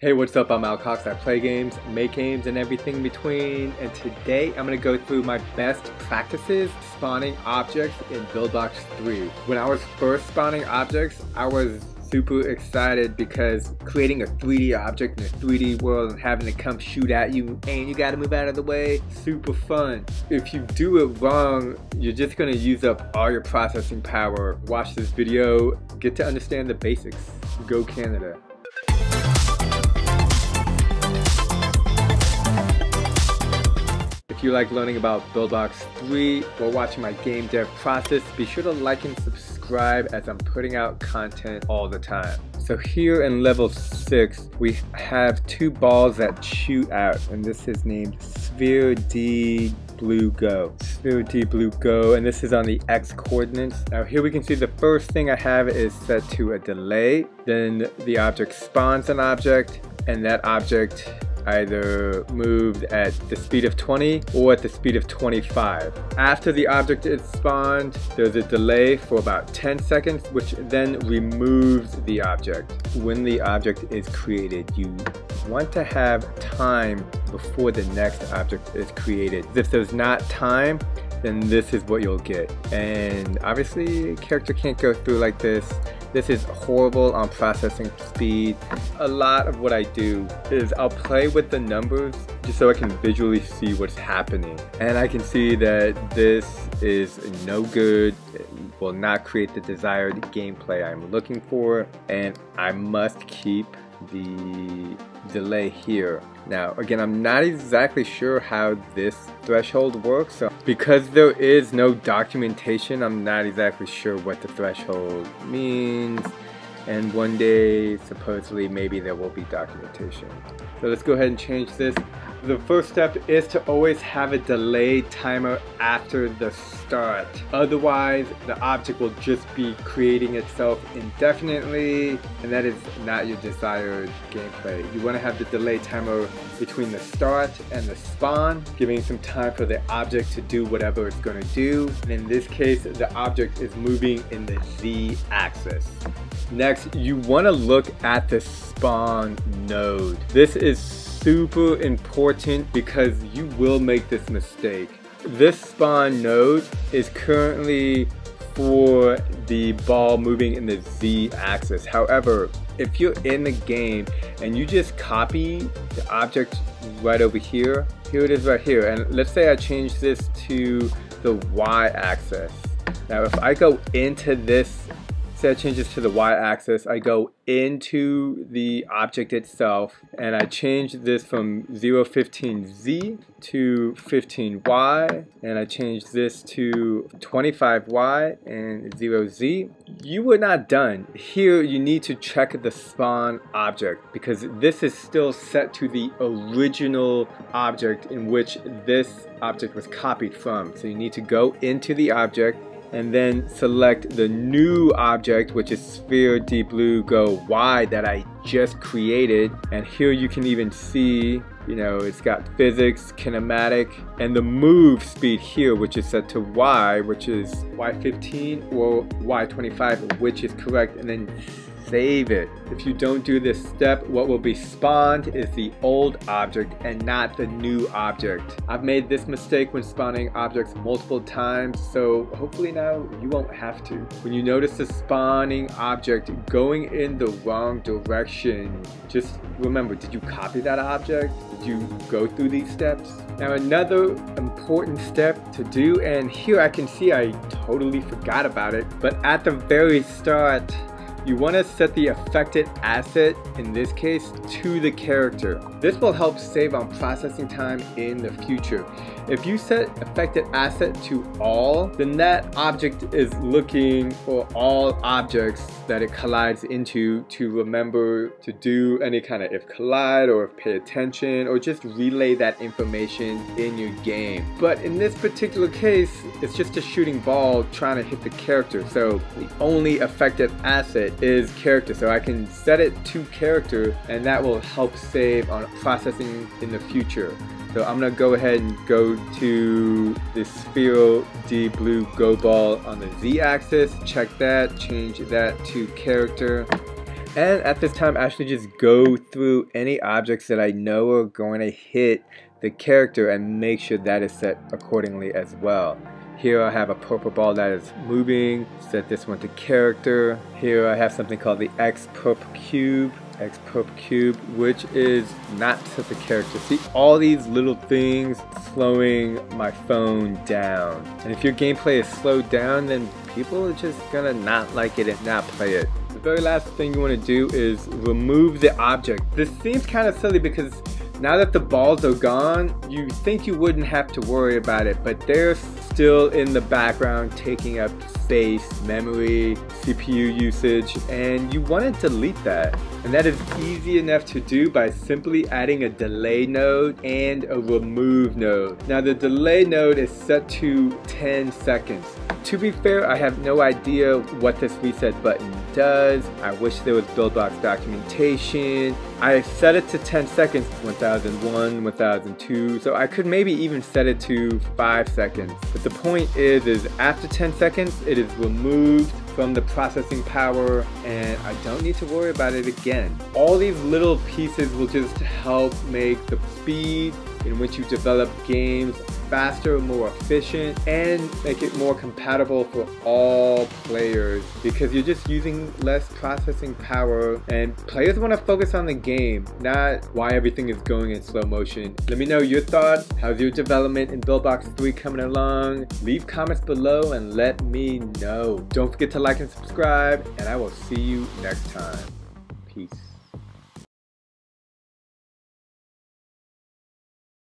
Hey, what's up? I'm Al Cox. I play games, make games, and everything in between. And today I'm going to go through my best practices spawning objects in BuildBox 3. When I was first spawning objects, I was super excited because creating a 3D object in a 3D world and having it come shoot at you and you gotta move out of the way, super fun. If you do it wrong, you're just gonna use up all your processing power. Watch this video, get to understand the basics. Go Canada. If you like learning about BuildBox 3 or watching my game dev process, be sure to like and subscribe as I'm putting out content all the time. So here in level 6, we have two balls that shoot out, and this is named Sphere D Blue Go. Sphere D Blue Go, and this is on the X coordinates. Now here we can see the first thing I have is set to a delay, then the object spawns an object, and that object either moved at the speed of 20 or at the speed of 25. After the object is spawned, there's a delay for about 10 seconds, which then removes the object. When the object is created, you want to have time before the next object is created. If there's not time, then this is what you'll get. And obviously, character can't go through like this. This is horrible on processing speed. A lot of what I do is I'll play with the numbers just so I can visually see what's happening. And I can see that this is no good, it will not create the desired gameplay I'm looking for, and I must keep the delay here. Now, again, I'm not exactly sure how this threshold works. So because there is no documentation, I'm not exactly sure what the threshold means. And one day, supposedly, maybe there will be documentation. So let's go ahead and change this. The first step is to always have a delay timer after the start. Otherwise, the object will just be creating itself indefinitely, and that is not your desired gameplay. You want to have the delay timer between the start and the spawn, giving some time for the object to do whatever it's going to do. And in this case, the object is moving in the Z axis. Next, you want to look at the spawn node. This is super important because you will make this mistake. This spawn node is currently for the ball moving in the Z axis. However, if you're in the game and you just copy the object right over here, here it is right here. And let's say I change this to the Y axis. Now if I go into this set changes to the y-axis, I go into the object itself and I change this from 015z to 15y and I change this to 25y and 0z. You were not done. Here you need to check the spawn object because this is still set to the original object in which this object was copied from. So you need to go into the object and then select the new object which is sphere D blue go Y that I just created. And here you can even see you know it's got physics kinematic and the move speed here which is set to Y which is Y15 or Y25 which is correct. And then save it. If you don't do this step, what will be spawned is the old object and not the new object. I've made this mistake when spawning objects multiple times, so hopefully now you won't have to. When you notice the spawning object going in the wrong direction, just remember, did you copy that object? Did you go through these steps? Now another important step to do, and here I can see I totally forgot about it, but at the very start, you want to set the affected asset, in this case, to the character. This will help save on processing time in the future. If you set affected asset to all, then that object is looking for all objects that it collides into to remember to do any kind of if collide or if pay attention or just relay that information in your game. But in this particular case, it's just a shooting ball trying to hit the character. So the only affected asset is character. So I can set it to character and that will help save on processing in the future. So I'm gonna go ahead and go to the Sphere D Blue Go Ball on the Z axis, check that, change that to character. And at this time, actually just go through any objects that I know are going to hit the character and make sure that is set accordingly as well. Here I have a purple ball that is moving, set this one to character. Here I have something called the X purple cube, X purple cube, which is not set to character. See all these little things slowing my phone down. And if your gameplay is slowed down, then people are just gonna not like it and not play it. The very last thing you want to do is remove the object. This seems kind of silly because now that the balls are gone, you think you wouldn't have to worry about it, but they're still in the background taking up space, memory, CPU usage, and you want to delete that. And that is easy enough to do by simply adding a delay node and a remove node. Now the delay node is set to 10 seconds. To be fair, I have no idea what this reset button does. I wish there was BuildBox documentation. I set it to 10 seconds, 1001, 1002, so I could maybe even set it to 5 seconds. But the point is, is after 10 seconds, it is removed from the processing power and I don't need to worry about it again. All these little pieces will just help make the speed in which you develop games faster, more efficient, and make it more compatible for all players because you're just using less processing power and players want to focus on the game, not why everything is going in slow motion. Let me know your thoughts. How's your development in BuildBox 3 coming along? Leave comments below and let me know. Don't forget to like and subscribe, and I will see you next time.